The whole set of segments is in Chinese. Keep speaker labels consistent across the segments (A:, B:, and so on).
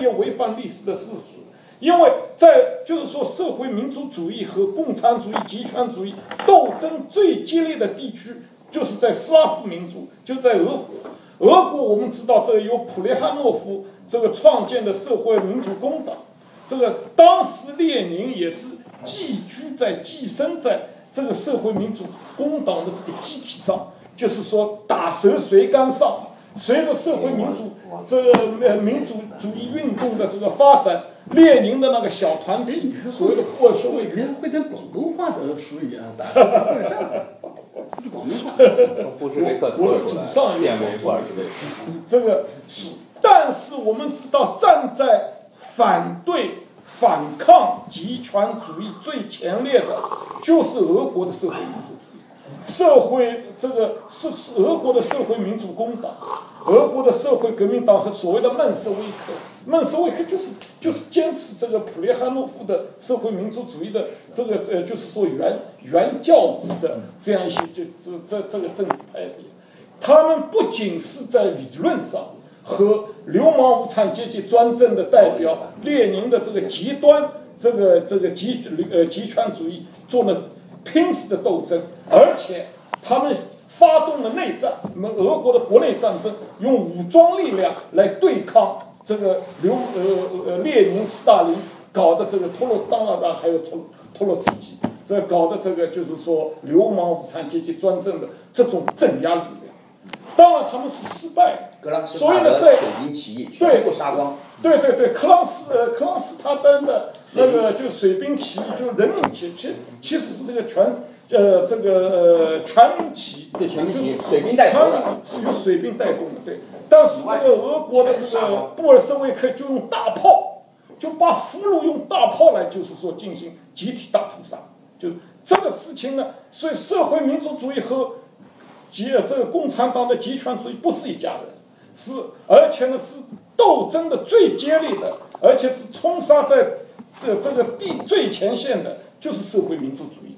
A: 要违反历史的事实。因为在就是说，社会民主主义和共产主义、集权主义斗争最激烈的地区，就是在斯拉夫民族，就在俄国。俄国我们知道，这个由普列汉诺夫这个创建的社会民主工党，这个当时列宁也是寄居在、寄生在这个社会民主工党的这个机体上，就是说打蛇随杆上。随着社会民主这个呃民主主义运动的这个发展。列宁的那个小团体，所谓的布尔什维克，
B: 会点广东话的俗语啊，打上广东话。
C: 布什维克
A: 我祖上
C: 变为布尔什维克。
A: 这个是，但是我们知道，站在反对、反抗集权主义最前列的，就是俄国的社会民主主义。社会这个是俄国的社会民主工党。俄国的社会革命党和所谓的孟什维克，孟什维克就是就是坚持这个普列汉诺夫的社会民主主义的这个呃，就是说原原教旨的这样一些就这这这个政治派别，他们不仅是在理论上和流氓无产阶级专政的代表列宁的这个极端这个这个极呃极权主义做了拼死的斗争，而且他们。发动了内战，我们俄国的国内战争，用武装力量来对抗这个刘呃呃列宁、斯大林搞的这个托洛当然了，还有托托洛茨基，这搞的这个就是说流氓无产阶级专政的这种镇压力量。当然他们是失败
C: 的，
A: 所以呢，在
C: 水兵起义全部杀光。
A: 对对对，克朗斯呃克朗斯他登的那个就水兵起义，就人民起义，其其实是这个全。呃，这个呃，全民起义，
C: 全民起义，水兵带
A: 是由水兵带动的，对。但是这个俄国的这个布尔什维克就用大炮，就把俘虏用大炮来，就是说进行集体大屠杀。就这个事情呢，所以社会民主主义和极这个共产党的集权主义不是一家人，是而且呢是斗争的最激烈的，而且是冲杀在这这个地最前线的，就是社会民主主义者。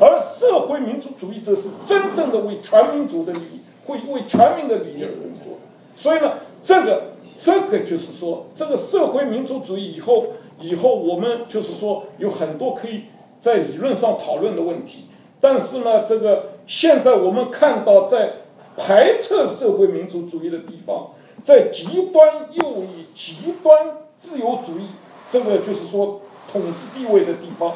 A: 而社会民主主义者是真正的为全民族的利益，会为全民的利益而工作。所以呢，这个这个就是说，这个社会民主主义以后以后我们就是说有很多可以在理论上讨论的问题。但是呢，这个现在我们看到，在排斥社会民主主义的地方，在极端右翼、极端自由主义这个就是说统治地位的地方，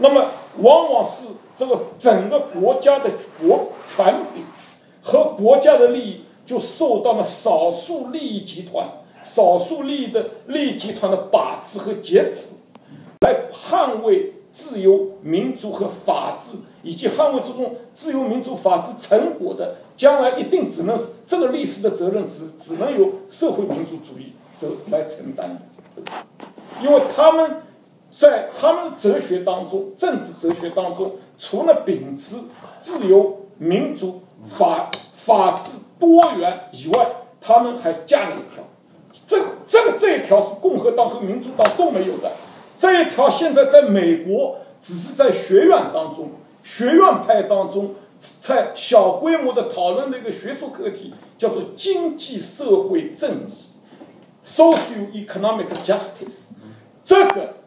A: 那么往往是。这个整个国家的国权柄和国家的利益，就受到了少数利益集团、少数利益的利益集团的把持和劫持，来捍卫自由、民主和法治，以及捍卫这种自由、民主、法治成果的，将来一定只能是这个历史的责任，只只能由社会民主主义者来承担的，因为他们在他们哲学当中、政治哲学当中。除了秉持自由、民主、法法治、多元以外，他们还加了一条，这这个这一条是共和党和民主党都没有的。这一条现在在美国只是在学院当中、学院派当中，在小规模的讨论的一个学术课题，叫做经济社会正义 （Socio-economic justice）。这个。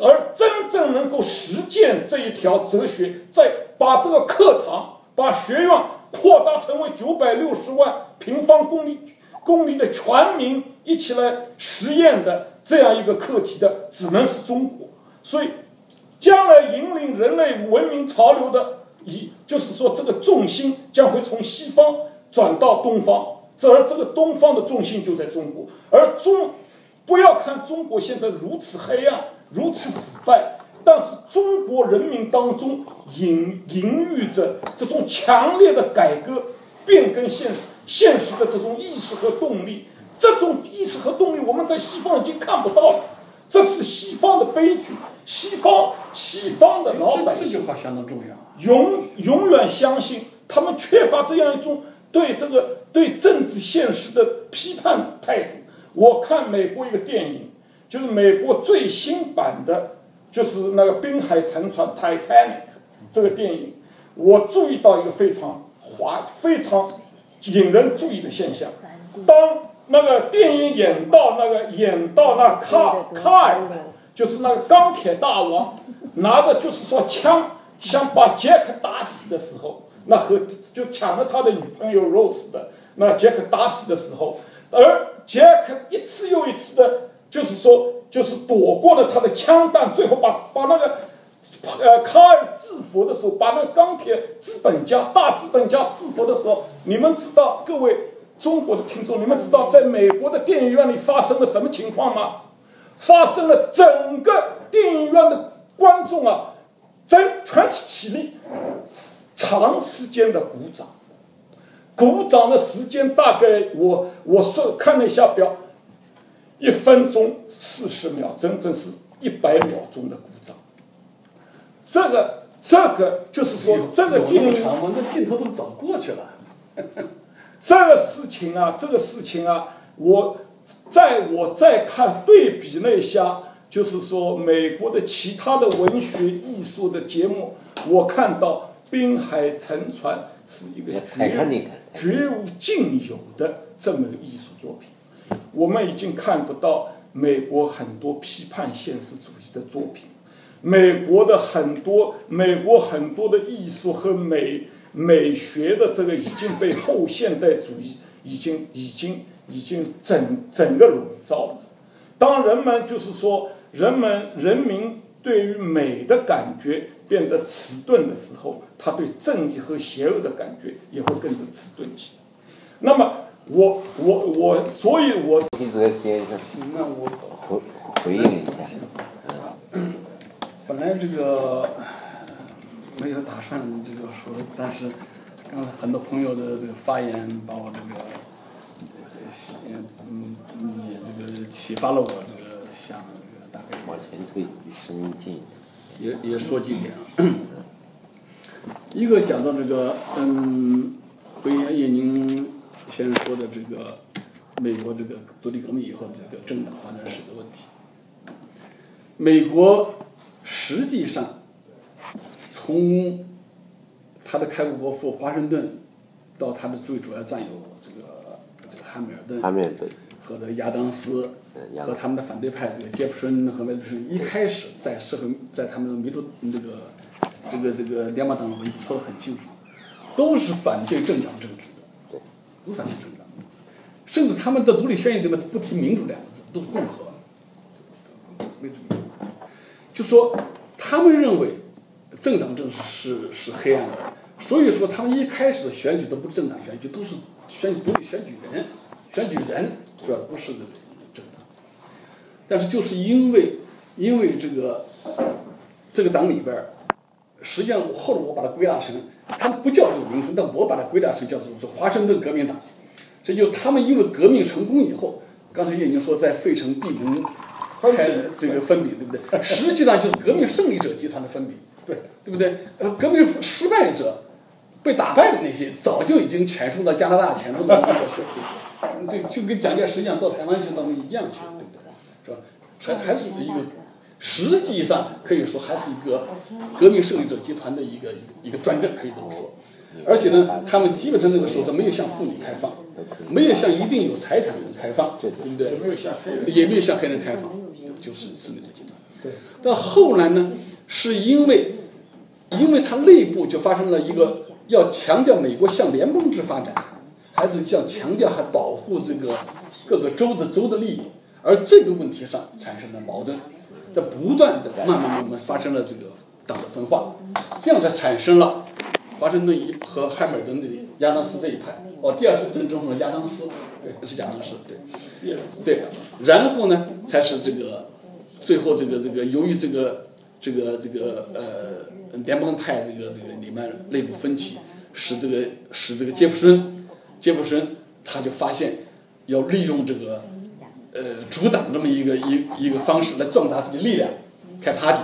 A: 而真正能够实践这一条哲学，在把这个课堂、把学院扩大成为九百六十万平方公里公里的全民一起来实验的这样一个课题的，只能是中国。所以，将来引领人类文明潮流的，一就是说，这个重心将会从西方转到东方，这而这个东方的重心就在中国。而中，不要看中国现在如此黑暗。如此腐败，但是中国人民当中隐隐喻着这种强烈的改革、变更现现实的这种意识和动力。这种意识和动力，我们在西方已经看不到了。这是西方的悲剧。西方西方的老百姓，
B: 这句话相当重要。
A: 永永远相信他们缺乏这样一种对这个对政治现实的批判态度。我看美国一个电影。就是美国最新版的，就是那个滨海沉船 Titanic 这个电影，我注意到一个非常滑、非常引人注意的现象。当那个电影演到那个演到那卡卡尔，就是那个钢铁大王，拿着就是说枪想把杰克打死的时候，那和就抢了他的女朋友 Rose 的那杰克打死的时候，而杰克一次又一次的，就是说就是躲过了他的枪弹，最后把把那个。呃，卡尔制服的时候，把那个钢铁资本家、大资本家制服的时候，你们知道，各位中国的听众，你们知道在美国的电影院里发生了什么情况吗？发生了整个电影院的观众啊，在全体起立，长时间的鼓掌，鼓掌的时间大概我我说看了一下表，一分钟四十秒，整整是一百秒钟的鼓掌。这个这个就是说，这个电影，
B: 那镜头都早过去了。
A: 这个事情啊，这个事情啊，我在我再看对比了一下，就是说美国的其他的文学艺术的节目，我看到《滨海沉船》是一个绝绝无仅有的这么个艺术作品。我们已经看不到美国很多批判现实主义的作品。美国的很多，美国很多的艺术和美美学的这个已经被后现代主义已经已经已经整整个笼罩了。当人们就是说，人们人民对于美的感觉变得迟钝的时候，他对正义和邪恶的感觉也会跟着迟钝起来。那么，我我我，所以我
D: 金泽先生，
B: 那我
D: 回回应一下。
B: 本来这个没有打算这个说，但是刚才很多朋友的这个发言，把我这个嗯嗯也这个启发了我这个想这个大概
D: 往前推，离声音近。
B: 也也说几点啊，一个讲到这个嗯，回应叶宁先生说的这个美国这个独立革命以后这个政党发展史的问题，美国。实际上，从他的开国国父华盛顿到他的最主要战友这个这个汉密尔顿，
D: 汉密尔顿
B: 和这亚当斯和他们的反对派这个杰弗逊和麦迪逊，一开始在社会在他们的民主这个这个这个联邦党中说的很清楚，都是反对政党政都反对政党，甚至他们的独立宣言里面不提民主两个字，都是共和，为什么？就说他们认为政党政治是是黑暗的，所以说他们一开始选举都不是政党选举，都是选举独立选举人，选举人主要不是这个政党。但是就是因为因为这个这个党里边实际上后来我把它归纳成，他们不叫这个名称，但我把它归纳成叫做是华盛顿革命党。这就他们因为革命成功以后，刚才叶宁说在费城闭门。开这个分比对不对？实际上就是革命胜利者集团的分比，
A: 对
B: 对不对？呃，革命失败者被打败的那些，早就已经遣送到加拿大，遣送到美国去，对对？就跟蒋介石一样到台湾去，到那一样去，对不对？是吧？还还是一个，实际上可以说还是一个革命胜利者集团的一个一个专政，可以这么说。而且呢，他们基本上那个时候是没有向妇女开放，没有向一定有财产的人开放，对不对？
A: 也没有向黑人，
B: 也没有向黑人开放。就是胜利者集团。对。但后来呢，是因为，因为它内部就发生了一个要强调美国向联邦制发展，还是要强调还保护这个各个州的州的利益，而这个问题上产生了矛盾，在不断的慢慢慢慢发生了这个党的分化，这样才产生了华盛顿一和汉密尔顿的亚当斯这一派。哦，第二次政总统亚当斯，对，是亚当斯，对，对，然后呢，才是这个。最后，这个这个，由于这个这个这个呃联邦派这个这个里面内部分歧，使这个使这个杰弗逊杰弗逊他就发现要利用这个呃阻挡这么一个一一个方式来壮大自己力量，开 party，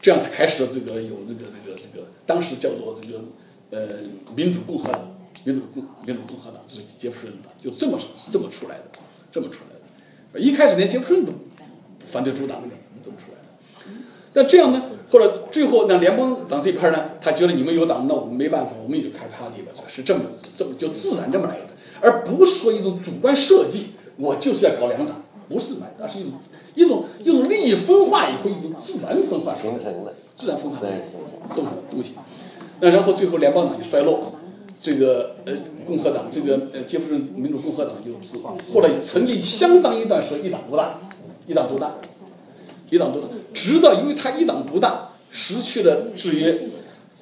B: 这样才开始了这个有这个这个这个当时叫做这个呃民主共和党民主共民主共和党就是杰弗逊的，就这么是这么出来的，这么出来的，一开始连杰弗逊都。反对主党的怎么出来的？但这样呢？后来最后那联邦党这一派呢，他觉得你们有党，那我们没办法，我们也就开 party 了，是这么这么就自然这么来的。而不是说一种主观设计，我就是要搞两党，不是买，而是一种一种一种利益分化以后一种自然分化
D: 形成的
B: 自然分化
D: 自然形成。
B: 东东西。那然后最后联邦党就衰落，这个呃共和党这个呃杰弗逊民主共和党就是后来曾经相当一段时间一党独大，一党独大，一党独大，直到因为他一党独大失去了制约，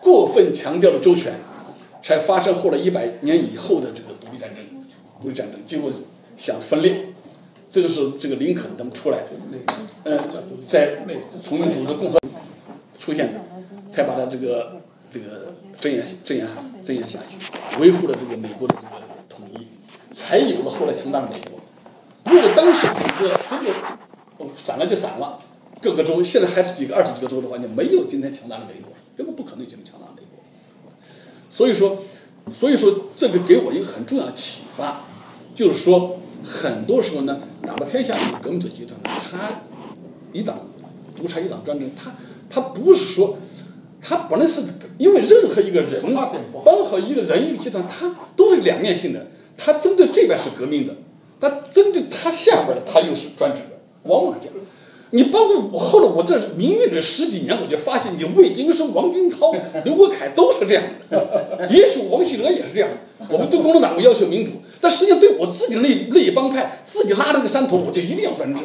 B: 过分强调了周全，才发生后来一百年以后的这个独立战争，独立战争结果想分裂。这个时候，这个林肯他们出来，呃，在重新组织共和出现的，才把他这个这个镇压镇压镇压下去，维护了这个美国的这个统一，才有了后来强大的美国。如果当时整个真的哦散了就散了，各个州现在还是几个二十几个州的话，就没有今天强大的美国，根本不可能有今天强大的美国。所以说，所以说这个给我一个很重要的启发，就是说很多时候呢，打了天下的革命者集团，他一党独裁一党专政，他他不是说他本来是因为任何一个人包括一个人一个集团，他都是两面性的，他针对这边是革命的，他针对他下边的他又是专制的，往往是这样。你包括我后来我这民运了十几年，我就发现，你魏京生、王军涛、刘国凯都是这样的，也许王希哲也是这样的。我们对共产党我要求民主，但实际上对我自己的那那一帮派，自己拉了个山头，我就一定要专制。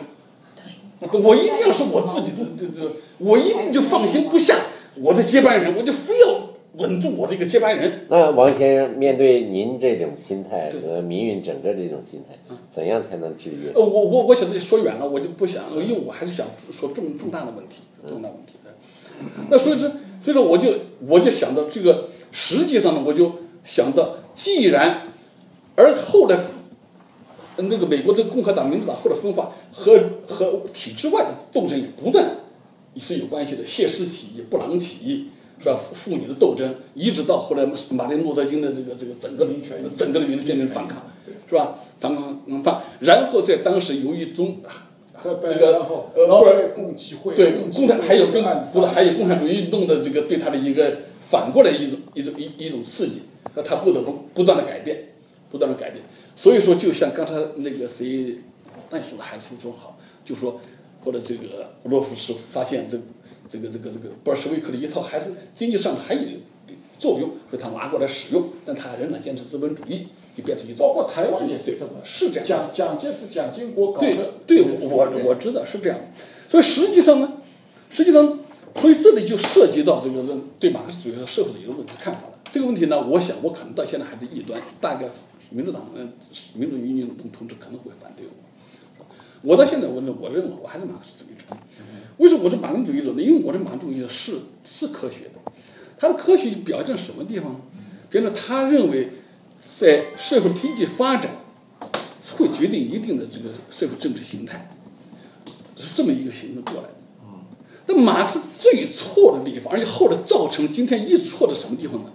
B: 我一定要是我自己的，这这，我一定就放心不下我的接班人，我就非要稳住我这个接班人。
D: 那王先生面对您这种心态和民运整个这种心态，怎样才能制约？
B: 呃，我我我想这说远了，我就不想，因为我还是想说重重大的问题，重大问题。那所以说，所以说我就我就想到这个，实际上呢，我就想到，既然而后来呃那个美国这个共和党、民主党后来分化和和体制外的斗争也不断是有关系的，谢氏起义、布朗起义。是吧？妇妇女的斗争，一直到后来马丁路德金的这个这个整个的整个的民变成反抗，是吧？反抗嗯反，然后在当时由于中
A: 这
B: 这个呃
A: 劳
B: 布尔
A: 尔共济会
B: 对共产还有更不是还有共产主义运动的这个对他的一个反过来一种一种一一种刺激，那他不得不不断的改变，不断的改变。所以说，就像刚才那个谁，那说的还说说好，就说或者这个罗夫斯发现这这个这个这个布尔什维克的一套还是经济上还有作用，所以他拿过来使用，但他仍然坚持资本主义，就变成一种
A: 包括台湾也是这么，
B: 是这样。
A: 蒋蒋介石、蒋经国搞
B: 对
A: 的，
B: 对，
A: 也是
B: 我我知道是这样。所以实际上呢，实际上，所以这里就涉及到这个人对马克思主义和社会主义的问题看法了。这个问题呢，我想我可能到现在还在异端，大概民主党嗯，民主运动同志可能会反对我。我到现在我认我认为我还是马克思主义者。为什么我是马克思主义者呢？因为我的马克思主义者是是科学的，他的科学表现什么地方呢？比如说，他认为在社会经济发展会决定一定的这个社会政治形态，是这么一个形式过来的。但马克思最错的地方，而且后来造成今天一直错在什么地方呢？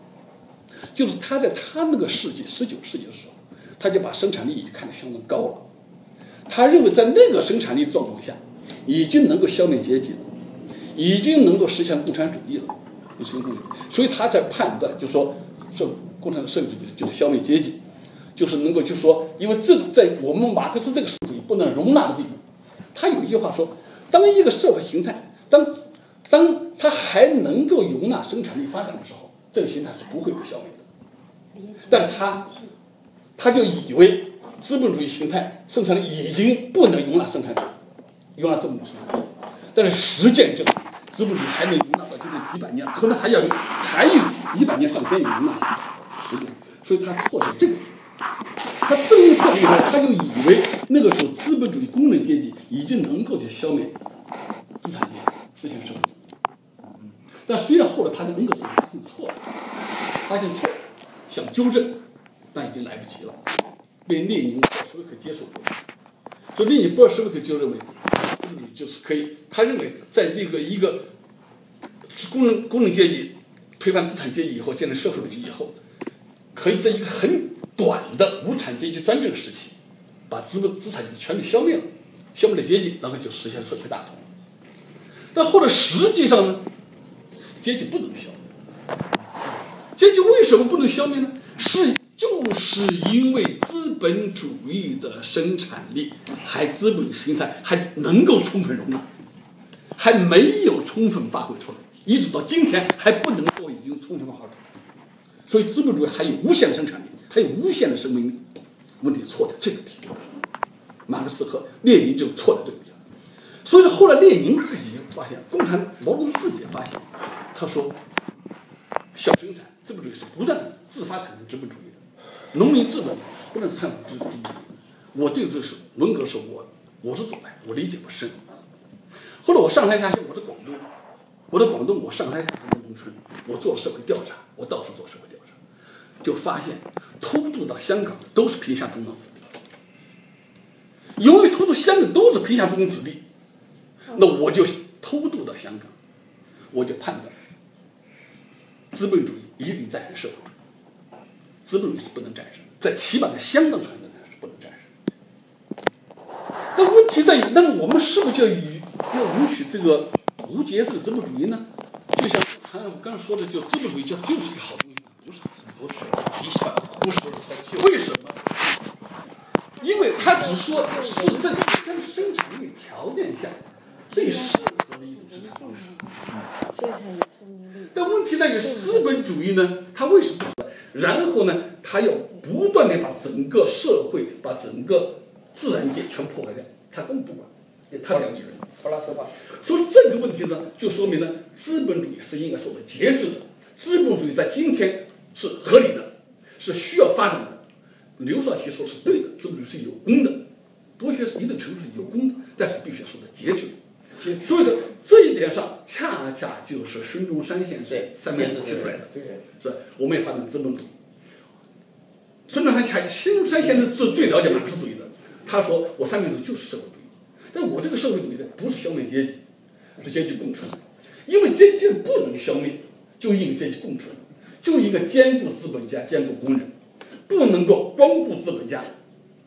B: 就是他在他那个世纪，十九世纪的时候，他就把生产力已经看得相当高了。他认为在那个生产力状况下，已经能够消灭阶级了，已经能够实现共产主义了，实现共产主义。所以他才判断，就说这共产社会主义就是消灭阶级，就是能够就说，因为这在我们马克思这个社会主义不能容纳的地步。他有一句话说，当一个社会形态，当当它还能够容纳生产力发展的时候，这个形态是不会被消灭的。但是他他就以为资本主义形态生产力已经不能容纳生产力，容纳这么多生产力，但是实践证明，资本主义还能容纳到今天几百年，可能还要还有一百年上千年容纳下去，实践，所以他错在这个地方。他这一错以后，他就以为那个时候资本主义工人阶级已经能够去消灭资产阶级，实现社会主义。但虽然后来他的恩格斯发现错了，发现错了，想纠正，但已经来不及了，被列宁、布尔什维克接受过。所以列宁、波尔什维克就认为，资本主义就是可以，他认为在这个一个工人工人阶级推翻资产阶级以后，建立社会主义以后，可以在一个很短的无产阶级专政时期，把资本资产阶级全部消灭了，消灭了阶级，然后就实现了社会大同。但后来实际上呢，阶级不能消灭。阶级为什么不能消灭呢？是是因为资本主义的生产力还资本形态还能够充分容纳，还没有充分发挥出来，一直到今天还不能说已经充分发挥出来。所以资本主义还有无限的生产力，还有无限的生命力。问题错在这个地方，马克思和列宁就错在这个地方。所以后来列宁自己发现，共产毛泽东自己也发现，他说，小生产资本主义是不断的自发产生资本主义，农民资本不能产生资本主义。我对这个是文革时候我我是左派，我理解不深。后来我上山下乡，我在广东，我在广东，我上山下乡农村，我做社会调查，我到处做社会调查，就发现偷渡到香港的都是贫下中农子弟。由于偷渡香港都是贫下中农子弟，那我就偷渡到香港，我就判断，资本主义一定战胜社会主义，资本主义是不能战胜，在起码在香港传统是不能战胜。但问题在于，那么我们是不是就要允要允许这个无节制的资本主义呢？就像刚我刚才说的，就资本主义就就是一个好东西，不是不是，
C: 你想
B: 不是为什么？因为他只说是在跟生产力条件下最适。
E: 所以才有生命力。
B: 但问题在于资本主义呢，它为什么？然后呢，它要不断的把整个社会、把整个自然界全破坏掉，它根本不管，他讲利润。
C: 托拉斯化，
B: 所以这个问题呢，就说明了资本主义是应该受到节制的。资本主义在今天是合理的，是需要发展的。刘少奇说是对的，资本主义是有功的，剥削是一定程度是有功的，但是必须要受到节制。所以说这一点上，恰恰就是孙中山先生
C: 对
B: 三面提出来的，
C: 对
B: 是吧？我们也发展资本主义。孙中山恰孙中山先生是最了解马克思主义的，他说我三民主义就是社会主义，但我这个社会主义呢，不是消灭阶级，是阶级共存，因为阶级不能消灭，就应阶级共存，就一个兼顾资本家，兼顾工人，不能够光顾资本家，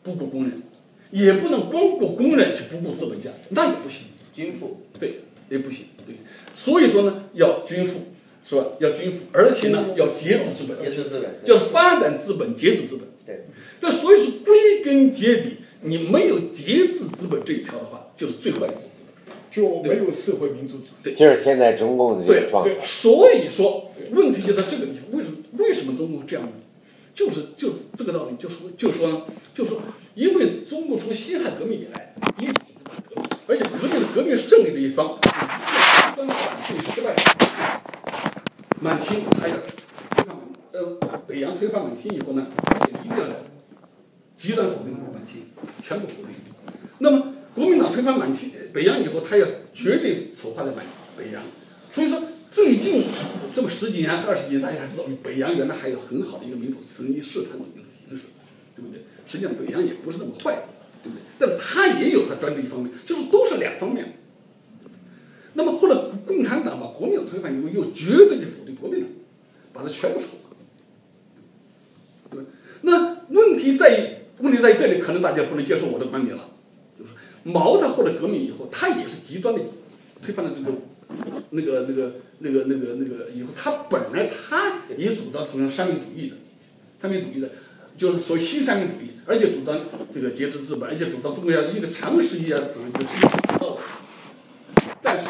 B: 不顾工人，也不能光顾工人去不顾资本家，那也不行。
C: 均富，
B: 对，也不行，对，所以说呢，要均富，是吧？要均富，而且呢，要节制资本，
C: 节制资本
B: 要发展资本，节制资本。
C: 对，
B: 但所以说，归根结底，你没有节制资本这一条的话，就是最坏的一种资本。
A: 就没有社会民主主义。
D: 就是现在中共的这
B: 对对
D: 个状态，。
B: 所以说，问题就在这个地方。为什么为什么中共这样呢？就是就是这个道理，就说就说呢，就说，因为中共从辛亥革命以来，一革命胜利的一方，极端反对失败。满清还有推翻满呃北洋推翻满清以后呢，一定要极端否定满清，全部否定。那么国民党推翻满清北洋以后，他要绝对丑化在满北洋。所以说，最近这么十几年、二十几年，大家才知道北洋原来还有很好的一个民主，曾经试探过民主形式，对不对？实际上北洋也不是那么坏，对不对？但是他也有他专制一方面，就是都是两方面。那么后来共产党把国民党推翻以后，又绝对的否定国民党，把它全部丑化，对吧？那问题在于，问题在于这里，可能大家不能接受我的观点了，就是毛他后来革命以后，他也是极端的推翻了这个那个那个那个那个那个以后，他本来他也主张主张三民主义的，三民主义的，就是所谓新三民主义，而且主张这个节制资本，而且主张中国要一个长时间要主张一个 That